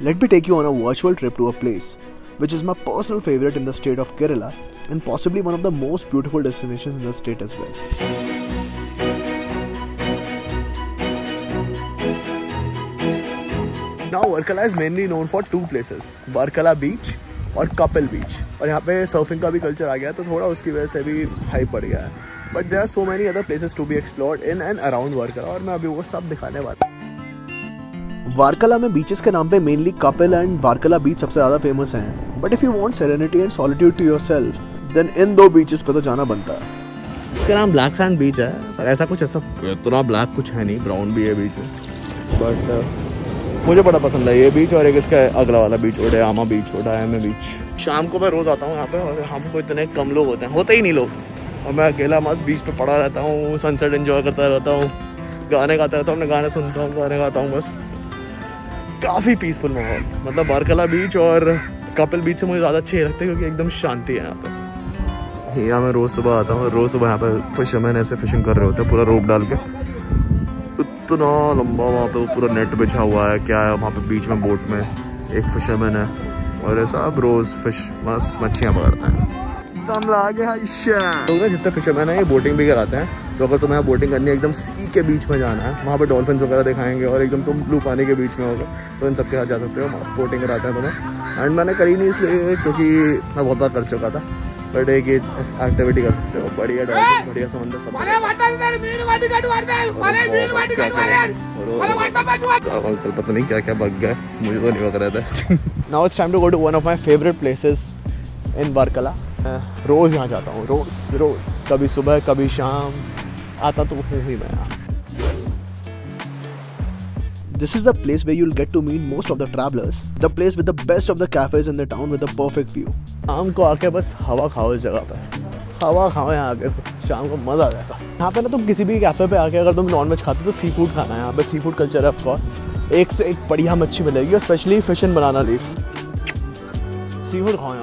Let me take you on a virtual trip to a place which is my personal favorite in the state of Kerala and possibly one of the most beautiful destinations in the state as well. Now Varkala is mainly known for two places, Varkala beach और कपिल बीच और यहाँ पे surfing का भी culture आ गया तो थोड़ा उसकी वजह से भी हाइप बढ़ गया है but there are so many other places to be explored in and around Varkala और मैं अभी वो सब दिखाने वाला वारकला में बीचेस के नाम पे mainly Kapil and Varkala beach सबसे ज़्यादा फ़ेमस हैं। But if you want serenity and solitude to yourself then इन दो बीचेस पे तो जाना बनता है। इसका नाम ब्लैक सैंड बीच है पर ऐसा कुछ ऐसा इतना ब्लैक कुछ है नहीं ब्राउन भी है बीच बट uh, मुझे बड़ा पसंद है ये बीच और एक इसका अगला वाला बीच ओडयामा बीच ओडायामा बीच शाम को मैं रोज़ आता हूँ यहाँ पे और हमको इतने कम लोग होते हैं होते ही नहीं लोग। और मैं अकेला मस्त बीच पे पड़ा रहता हूँ सनसेट एंजॉय करता रहता हूँ गाने गाता रहता हूँ अपने गाने सुनता हूँ गाने गाता हूँ बस काफ़ी पीसफुल माहौल। मतलब बारकला बीच और कपिल बीच से मुझे ज़्यादा अच्छे लगते हैं क्योंकि एकदम शांति है यहाँ पे। यहाँ मैं रोज़ सुबह आता हूँ रोज़ सुबह यहाँ पे फिशरमैन ऐसे फिशिंग कर रहे होते हैं, पूरा रोप डाल के। इतना लंबा वहाँ पे पूरा नेट बिछा हुआ है, क्या है वहाँ पे बीच में बोट में, एक फिशरमैन है। और ऐसा अब रोज़ फ़िश मस्त मच्छियाँ पकड़ते हैं। लोग ना जितने फिशरमैन है, ये बोटिंग भी कराते हैं। तो अगर तुम्हें बोटिंग करनी है एकदम सी के बीच में जाना है। वहाँ पे डॉल्फिन वगैरह दिखाएँगे और एकदम तुम ब्लू पानी के बीच में होगा। तो इन सबके साथ जा सकते हो मस्त बोटिंग कराते हैं तुम्हें। एंड मैंने करी नहीं इसलिए क्योंकि मैं बहुत बार कर चुका था। बट एक एक्टिविटी कर सकते हो। बढ़िया डॉल्फिन बढ़िया समंदर सब पता नहीं क्या क्या बग गया मुझे तो नहीं बग रहा था। Now it's time to go to one of my favourite places in Varkala रोज़ यहाँ जाता हूँ रोज़ रोज़। कभी सुबह कभी शाम। आता तो हूँ ही मैं। This is the place where you'll get to meet most of the travelers. The place with the best of the cafes in the town with a perfect view. शाम को आके बस हवा खाओ इस जगह पे। हवा खाओ यहाँ आके, शाम को मज़ा आ जाता। है यहाँ पे ना तुम किसी भी कैफ़े पे आके अगर तुम नॉन वेज खाते हो तो सी फ़ूड खाना है यहाँ पे सी फ़ूड कल्चर है ऑफकोर्स एक से एक बढ़िया मच्छी मिलेगी, और specially fish and banana leaf sea food खाओ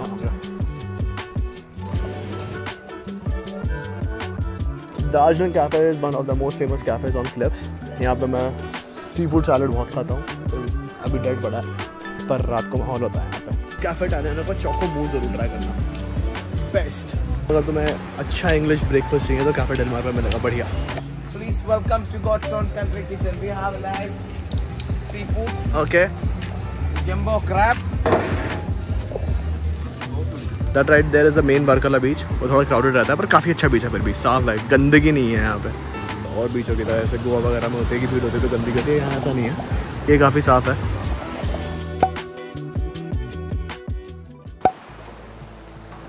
Darjeeling cafe is one of the most famous cafes on cliffs यहाँ पे मैं सी फ़ूड सैलड बहुत खाता हूँ तो अभी डेट पड़ा है पर रात को माहौल होता है यहाँ पे। कैफ़े टाइलेंडर पर चौको मूव ज़रूर ट्राई करना। बेस्ट अगर तुम्हें अच्छा इंग्लिश ब्रेकफास्ट चाहिए तो कैफ़े डेलमार पर मिलेगा बढ़िया। Please welcome to God's Own Country Kitchen. We have live seafood, okay jumbo crab, that right there is the main Varkala beach वो थोड़ा क्राउडेड रहता है, पर काफ़ी अच्छा बीच है फिर भी। साफ़ है गंदगी नहीं है यहाँ पे। और बीचों की तरह ऐसे गोवा वगैरह में होते हैं कि भीड़ होती है तो गंदगी होती है, यहाँ ऐसा नहीं है। ये काफ़ी साफ़ है।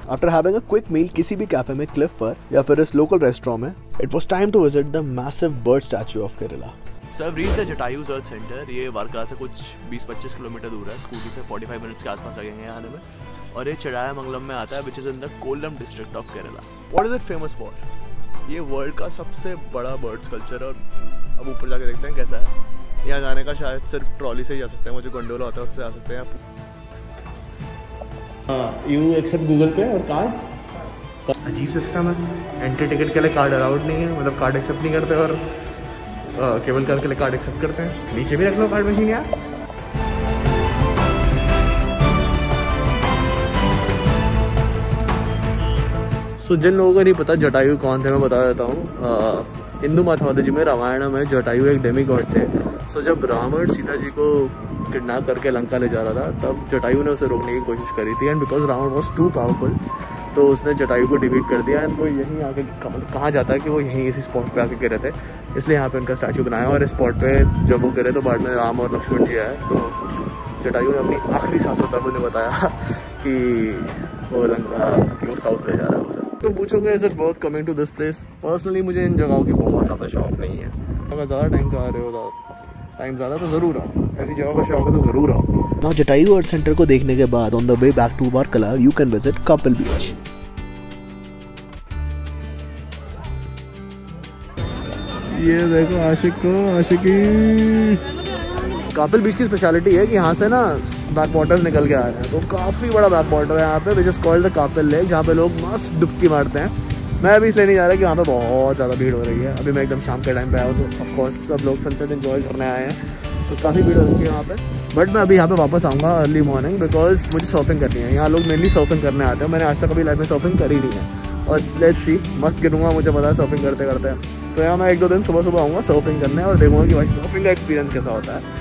After having a quick meal किसी भी कैफ़े में क्लिफ पर, या फिर इस लोकल रेस्टोरेंट में it was time to visit the massive bird statue of Kerala sir reach the Jatayu earth centre ये वारकला से कुछ 20-25 किलोमीटर दूर है। स्कूटी से 45 मिनट्स के आसपास लगेंगे आने में। और ये चढ़ाया मंगलम में आता है which is in the Kollam district of Kerala what is it famous for ये वर्ल्ड का सबसे बड़ा बर्ड्स कल्चर और अब ऊपर जाके देखते हैं कैसा है। यहाँ जाने का शायद सिर्फ़ ट्रॉली से ही जा सकते हैं वो जो गंडोला होता है उससे जा सकते हैं आप। यू एक्सेप्ट गूगल पे और कार्ड अजीब सिस्टम है। एंट्री टिकट के लिए कार्ड अलाउड नहीं है मतलब कार्ड एक्सेप्ट नहीं करते और केबल कार के लिए कार्ड एक्सेप्ट करते हैं। नीचे भी रख लो कार्ड मशीन यार। सो जिन लोगों को नहीं पता जटायु कौन थे, मैं बता देता हूँ। हिंदू मैथोलॉजी में रामायण में जटायु एक डेमी गॉड थे। सो जब रावण सीता जी को किडनैप करके लंका ले जा रहा था, तब जटायु ने उसे रोकने की कोशिश करी थी। And because Ravan was too powerful तो उसने जटायु को डिफीट कर दिया। एंड वो यहीं आके कहा जाता है कि वो यहीं इसी स्पॉट पे आके गिरे थे। इसलिए यहाँ पे उनका स्टैचू बनाया और इस स्पॉट पे जब वो गिरे तो बाद में राम और लक्ष्मण जी आए। तो जटायु ने अपनी आखिरी सांसों तक उन्हें बताया कि वो लंका, कि वो साउथ ले जा रहा है उसे। तो पूछोगे is it worth coming to this place personally मुझे इन जगहों की बहुत ज़्यादा शौक नहीं है। अगर ज़्यादा टाइम का आ रहे हो तो टाइम ज़्यादा तो ज़रूर आओ। ऐसी जगह का शौक है तो ज़रूर आओ। Now Jatayu Earth Center को देखने के बाद on the way back to Varkala you can visit Kapil Beach. ये देखो आशिक को आशिकी। कापिल बीच की स्पेशलिटी है कि यहाँ से ना बैक वाटर्स निकल के आ रहे हैं। तो काफ़ी बड़ा बैक वाटर है यहाँ पे which is called the Kapil lake जहाँ पे लोग मस्त डुबकी मारते हैं। मैं अभी इसलिए नहीं जा रहा कि यहाँ पे बहुत ज़्यादा भीड़ हो रही है। अभी मैं एकदम शाम के टाइम पे आया हूँ तो ऑफकोर्स सब लोग सनसेट इन्जॉय करने आए हैं। तो काफ़ी भीड़ हो रही है यहाँ पर बट मैं अभी यहाँ पे वापस आऊँगा अर्ली मॉर्निंग बिकॉज़ मुझे शॉपिंग करनी है। यहाँ लोग मेनली शॉपिंग करने आते हैं। मैंने आज तक कभी लाइफ में सर्फिंग करी नहीं है। और लेट्स सी मस्त गिरूँगा मुझे पता है सर्फिंग करते करते तो यहाँ मैं एक दो दिन सुबह सुबह आऊँगा शॉपिंग करने और देखूँगा कि भाई शॉपिंग का एक्सपीरियंस कैसा होता है।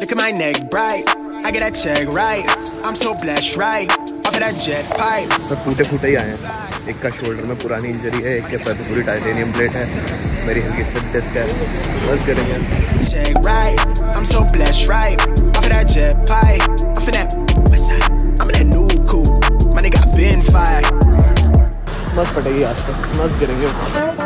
Look at my neck bright. I get that check right. I'm so blessed, right? Off of that jet pipe. सब टूटे फूटे ही आए हैं एक का शोल्डर में पुरानी इंजरी है एक के पैर में पूरी टाइटेनियम प्लेट है मेरी हल्की स्लिप डिस्क है बस करेंगे Check right. I'm so blessed, right? Off of that jet pipe. Off of that. what's that? I'm in that new coupe. My nigga, I been fired. मस्त पटेगी आज तो मस्त गिरेंगे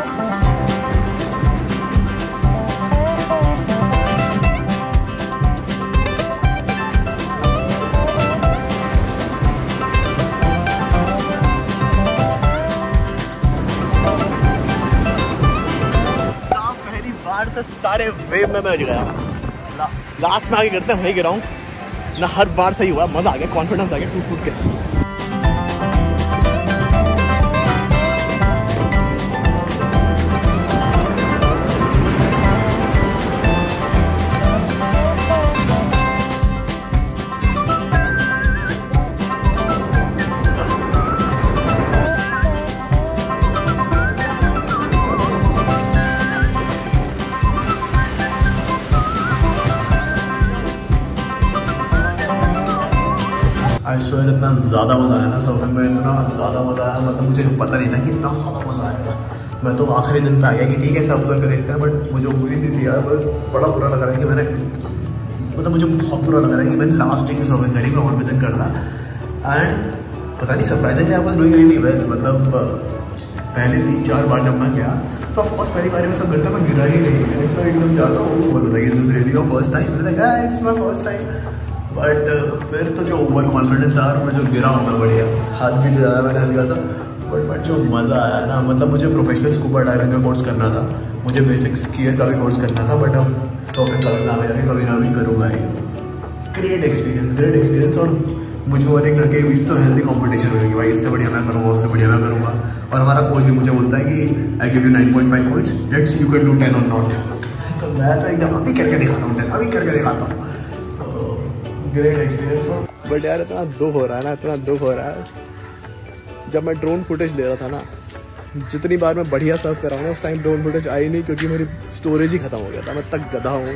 से सारे वेव में मैं गया लास्ट में आगे करते हैं, वही गिरा हूँ ना हर बार सही हुआ, मज़ा आ गया कॉन्फिडेंस आ गया टूट फूट के। ज़्यादा मज़ा आया ना सर्फिंग में, इतना ज़्यादा मज़ा आया मतलब मुझे पता नहीं था कि इतना ज़्यादा मज़ा आएगा मैं तो आखिरी दिन पे आ गया कि ठीक है सर्फ करके देखते हैं बट मुझे उम्मीद नहीं थी यार बड़ा बुरा लग रहा है कि मैंने मतलब मुझे बहुत बुरा लग रहा है कि मैंने लास्ट डे की सर्फिंग करी, मैं और भी दिन करता एंड पता नहीं surprisingly I was doing really well मतलब पहले तीन चार बार जब मैं गया तो ऑफकोर्स पहली बार में सब करता मैं गिरा ही नहीं। तो एकदम जाता हूँ बोल रहा योर फ़र्स्ट टाइम मैंने कहा it's my first time but फिर तो जो ओवर कॉन्फिडेंस आ और जो गिरा हूँ, मैं बढ़िया। हाथ भी चलाया मैंने हल्का सा। बट बट जो मज़ा आया ना मतलब मुझे प्रोफेशनल स्कूबा डाइविंग का कोर्स करना था। मुझे बेसिक स्कीयर का भी कोर्स करना था बट अब सर्फिंग का नाम है कभी ना भी करूँगा ही। ग्रेट एक्सपीरियंस ग्रेट एक्सपीरियंस और मुझे और एक लड़के के बीच तो हेल्दी कंपटीशन होगी भाई इससे बढ़िया मैं करूँगा, उससे बढ़िया मैं करूँगा। और हमारा कोच भी मुझे बोलता है कि I give you nine point five points let's you can do ten और नॉट तो मैं तो एकदम अभी करके दिखाता हूँ टेन अभी करके दिखाता हूँ। ग्रेट एक्सपीरियंस बट यार इतना दुख हो रहा है ना इतना दुख हो रहा है। जब मैं ड्रोन फुटेज ले रहा था ना जितनी बार मैं बढ़िया सर्व कर रहा हूँ उस टाइम ड्रोन फुटेज आई नहीं क्योंकि मेरी स्टोरेज ही खत्म हो गया था। मैं तक गधा हूँ।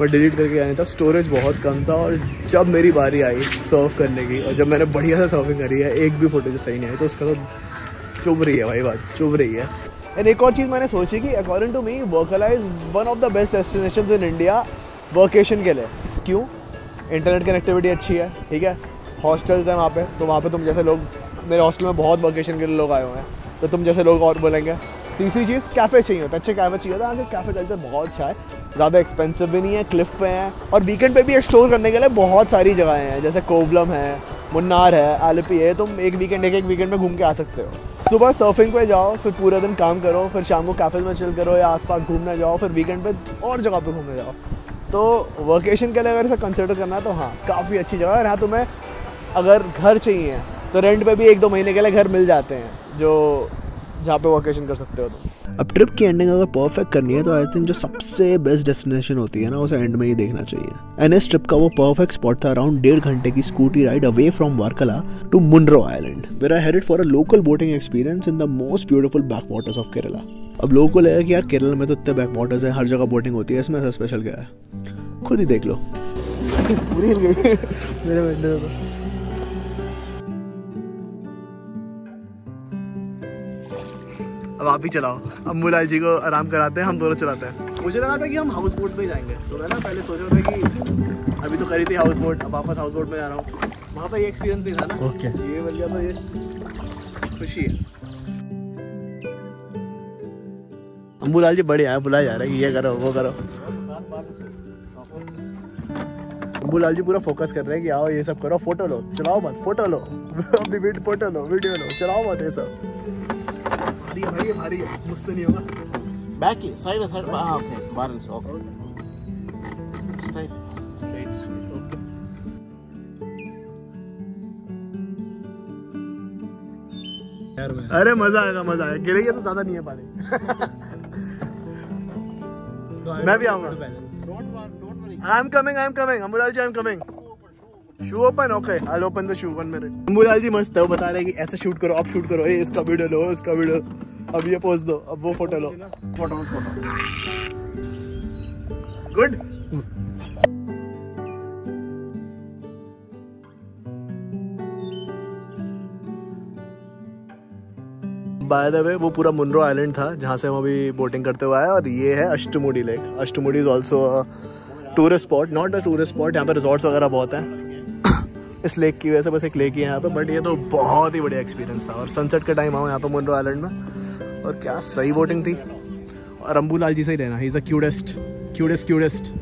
मैं डिलीट करके आया था। स्टोरेज बहुत कम था और जब मेरी बारी आई सर्व करने की और जब मैंने बढ़िया से सर्विंग करी है एक भी फुटेज सही नहीं आई तो उसका तो चुभ रही है भाई बात चुभ रही है। एंड एक और चीज़ मैंने सोची कि according to me Varkala is one of the best destination in India workation के लिए। क्यों? इंटरनेट कनेक्टिविटी अच्छी है, ठीक है? हॉस्टल्स हैं वहाँ पे तो वहाँ पे तुम जैसे लोग, मेरे हॉस्टल में बहुत वोकेशन के लोग आए हुए हैं तो तुम जैसे लोग और बोलेंगे, तीसरी चीज़ कैफ़े चाहिए होता है, अच्छे कैफ़े चाहिए होता है आगे कैफ़े कल्चर बहुत अच्छा है, ज़्यादा एक्सपेंसिव भी नहीं है क्लिफ पे हैं, और वीकेंड पे भी एक्सप्लोर करने के लिए बहुत सारी जगहें हैं, जैसे कोवलम है मुन्नार है आलपी है, तुम एक वीकेंड एक एक वीकेंड में घूम के आ सकते हो। सुबह सर्फिंग पे जाओ, फिर पूरे दिन काम करो, फिर शाम को कैफ़े में चिल करो, या आसपास घूमने जाओ, फिर वीकेंड पे और जगह पे घूमने जाओ। तो वर्केशन के लिए अगर इसे कंसिडर करना है तो हाँ काफ़ी अच्छी जगह है यहाँ तुम्हें अगर घर चाहिए तो रेंट पे भी एक दो महीने के लिए घर मिल जाते हैं, जो जहाँ पे वर्केशन कर सकते हो तुम। अब ट्रिप की एंडिंग अगर परफेक्ट करनी है तो आई थिंक जो सबसे बेस्ट डेस्टिनेशन होती है ना, उसे एंड में ही देखना चाहिए। एन एस ट्रिप का वो परफेक्ट स्पॉट था अराउंड डेढ़ घंटे की scooty ride away from Varkala to Munroe island where I headed for a local boating experience in the most beautiful backwaters of Kerala अब लोगों को लगेगा कि यार केरल में तो इतने बैक वाटर्स है हर जगह बोटिंग होती है इसमें ऐसा स्पेशल क्या है? खुद ही देख लो। पूरी हिल गई मेरे बैठने तो अब आप ही चलाओ। अब मुलाल जी को आराम कराते हैं हम दोनों चलाते हैं। मुझे लगा था कि हम हाउस बोट पे ही जाएँगे। तो मैं ना पहले सोच रहा था कि अभी तो करी थी हाउस बोट अब वापस हाउस बोट में जा रहा हूँ। वहाँ पर ये एक्सपीरियंस भी था ना। ओके ये मिल गया तो ये खुशी है। अम्बूलाल जी बड़े आए बुलाया जा रहा है कि ये करो वो करो। अम्बूलाल जी पूरा फोकस कर रहे हैं कि आओ ये सब करो फ़ोटो लो चलाओ मत फ़ोटो लो। अभी फ़ोटो लो वीडियो लो चलाओ मत ये सब। भारी है भारी है मुझसे नहीं होगा। बैक साइड साइड हाँ ओके बैलेंस ओके स्ट्राइट अरे मज़ा आएगा मज़ा आएगा। गिरेगा तो ज़्यादा नहीं है पानी। मैं भी आऊँगा। I am coming I am coming Ambulal ji I am coming shoe open okay I open the shoe one minute Ambulal ji मस्त है बता रहे कि ऐसे शूट करो, अब शूट करो। ए, इसका वीडियो लो, इसका वीडियो अब ये पोज दो, अब वो photo low. Photo photo good by the way वो पूरा मुनरो आइलैंड था, जहाँ से हम अभी बोटिंग करते हुए आए और ये है Ashtamudi lake Ashtamudi is also tourist spot not a tourist spot यहाँ पर रिजॉर्ट्स वगैरह बहुत हैं। इस लेक की वजह से बस एक लेक ही है यहाँ पर बट ये तो बहुत ही बढ़िया एक्सपीरियंस था। और सनसेट का टाइम आओ यहाँ पर मुनरो आइलैंड में। और क्या सही बोटिंग थी। और अम्बूलाल जी से ही रहना ही is the cutest cutest cutest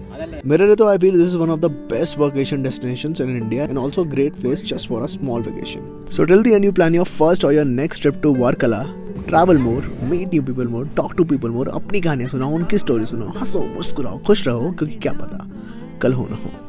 मेरे लिए तो I feel this is one of the best vacation destinations in India and also great place just for a small vacation so till the end you plan your first or your next trip to Varkala travel more meet new people more talk to people more अपनी कहानियां सुनाओ उनकी story सुनो हंसो मुस्कुराओ खुश रहो क्योंकि क्या पता कल हो ना हो